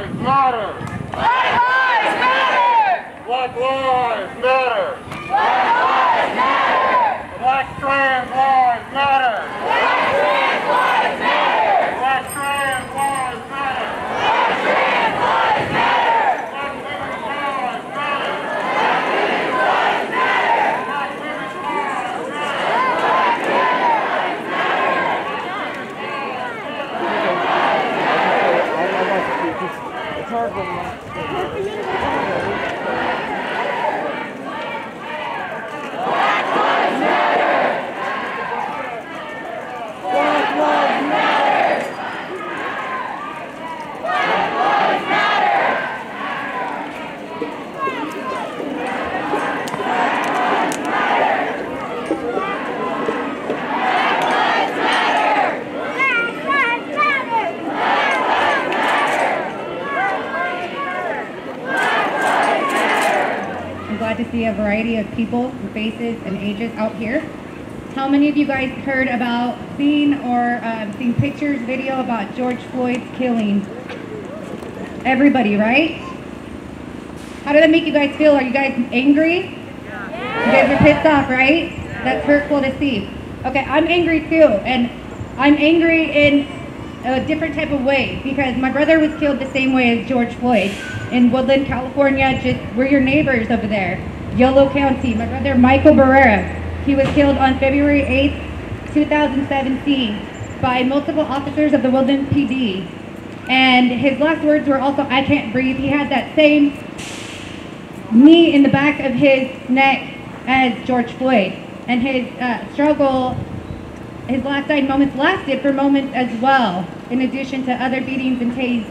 matter. Black lives matter! Black lives matter. Black lives matter! Black trans lives matter. Black trans lives matter! Black trans lives matter. Black trans lives matter! Black women's lives matter. Black women's lives matter! Black women's lives matter. I'm glad to see a variety of people, faces, and ages out here. How many of you guys heard about, seen, or um, seen pictures, video about George Floyd's killing? Everybody, right? How did that make you guys feel? Are you guys angry? Yeah. You guys are pissed off, right? That's hurtful to see. Okay, I'm angry too, and I'm angry in a different type of way because my brother was killed the same way as George Floyd in Woodland, California. Just we're your neighbors over there, Yolo County. My brother Michael Barrera, he was killed on February 8th, 2017, by multiple officers of the Woodland PD. And his last words were also, "I can't breathe." He had that same knee in the back of his neck as George Floyd, and his uh, struggle his last dying moments lasted for moments as well, in addition to other beatings and tased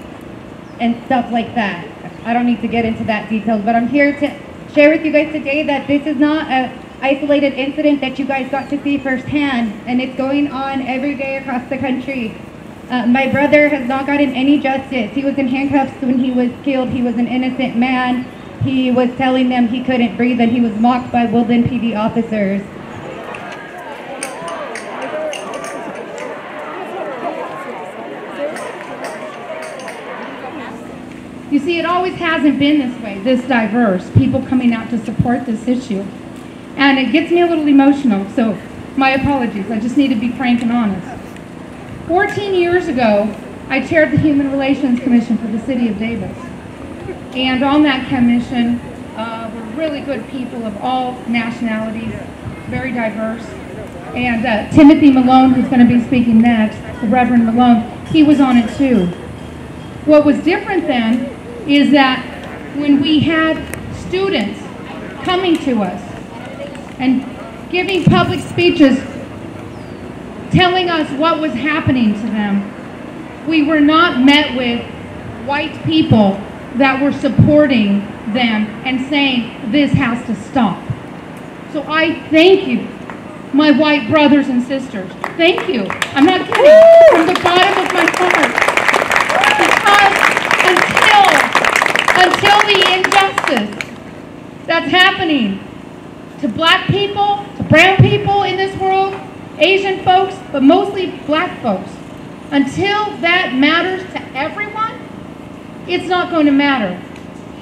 and stuff like that. I don't need to get into that details, but I'm here to share with you guys today that this is not a isolated incident that you guys got to see firsthand, and it's going on every day across the country. Uh, my brother has not gotten any justice. He was in handcuffs when he was killed. He was an innocent man. He was telling them he couldn't breathe, and he was mocked by Woodland PD officers. You see, it always hasn't been this way, this diverse, people coming out to support this issue. And it gets me a little emotional, so my apologies. I just need to be frank and honest. 14 years ago, I chaired the Human Relations Commission for the City of Davis. And on that commission uh, were really good people of all nationalities, very diverse. And uh, Timothy Malone, who's going to be speaking next, the Reverend Malone, he was on it too. What was different then is that when we had students coming to us and giving public speeches telling us what was happening to them, we were not met with white people that were supporting them and saying this has to stop. So I thank you, my white brothers and sisters. Thank you. I'm not kidding. From the bottom of my heart. Because until, until the injustice that's happening to black people, to brown people in this world, Asian folks, but mostly black folks, until that matters to everyone, it's not going to matter.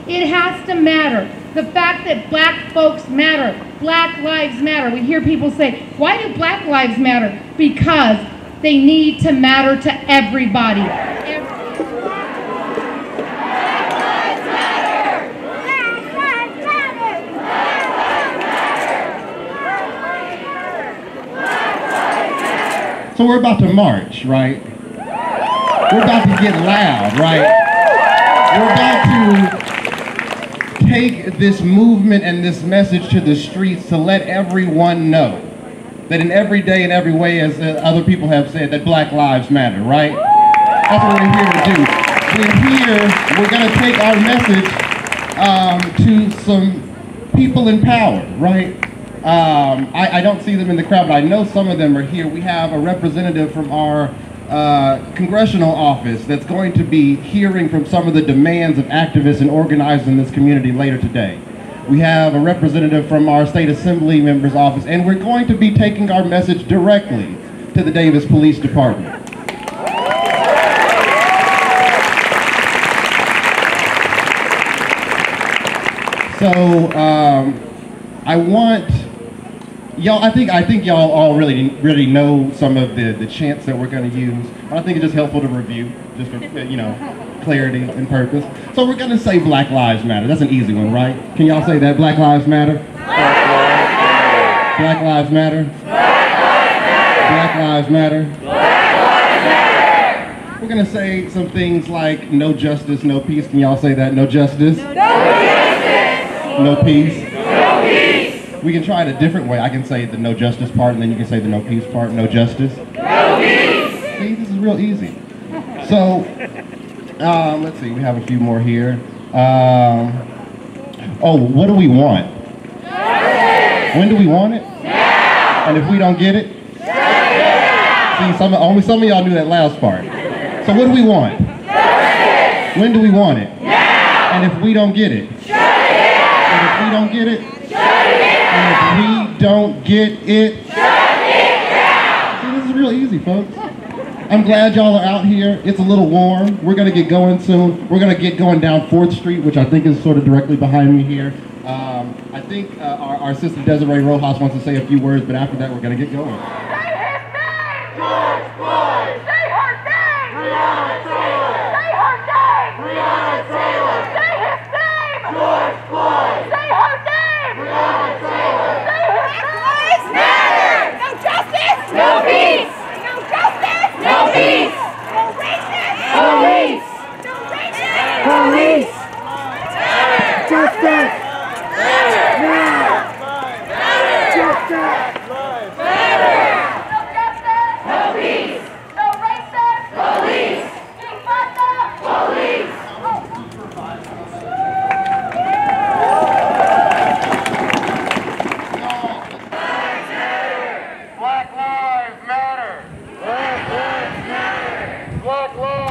It has to matter. The fact that black folks matter, black lives matter. We hear people say, why do black lives matter? Because they need to matter to everybody. Every- So we're about to march, right? We're about to get loud, right? We're about to take this movement and this message to the streets to let everyone know that in every day and every way, as uh, other people have said, that Black Lives Matter, right? That's what we're here to do. We're here, we're going to take our message um, to some people in power, right? Um, I, I don't see them in the crowd, but I know some of them are here. We have a representative from our uh, congressional office that's going to be hearing from some of the demands of activists and organizers in this community later today. We have a representative from our state assembly member's office, and we're going to be taking our message directly to the Davis Police Department. So um, I want y'all. I think I think y'all all really really know some of the the chants that we're going to use. I think it's just helpful to review, just for you know clarity and purpose. So we're going to say Black Lives Matter. That's an easy one, right? Can y'all say that? Black Lives Matter. Black Lives Matter. Black Lives Matter. We're gonna say some things like no justice, no peace. Can y'all say that? No justice. No justice. No peace. We can try it a different way. I can say the no justice part, and then you can say the no peace part. No justice. No peace. See, this is real easy. So, um, let's see. We have a few more here. Um, oh, what do we want? When do we want it? And if we don't get it? See, some only some of y'all knew that last part. So what do we want? When do we want it? And if we don't get it? And if we don't get it? And if we don't get it? See, this is real easy, folks. I'm glad y'all are out here. It's a little warm. We're gonna get going soon. We're gonna get going down 4th Street, which I think is sort of directly behind me here. Um, I think uh, our, our sister Desiree Rojas wants to say a few words, but after that we're gonna get going. Say her name! Breonna Taylor! Say her name! Breonna Taylor! Say his name! George Floyd! Say her name! Breonna Taylor! Say his name! matter! No justice! No peace! No justice! No peace! No racist! Police! No racist! Police! Justice! No justice! No peace! No racist! Police! Defunda! Police! Black Lives